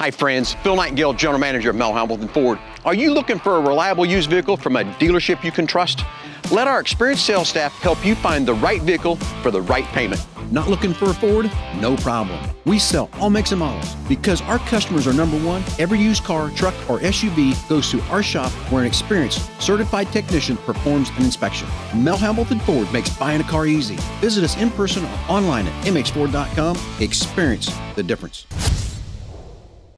Hi friends, Phil Nightingale, General Manager of Mel Hambelton Ford. Are you looking for a reliable used vehicle from a dealership you can trust? Let our experienced sales staff help you find the right vehicle for the right payment. Not looking for a Ford? No problem. We sell all makes and models. Because our customers are number one, every used car, truck, or SUV goes to our shop where an experienced, certified technician performs an inspection. Mel Hambelton Ford makes buying a car easy. Visit us in person or online at mhford.com. Experience the difference.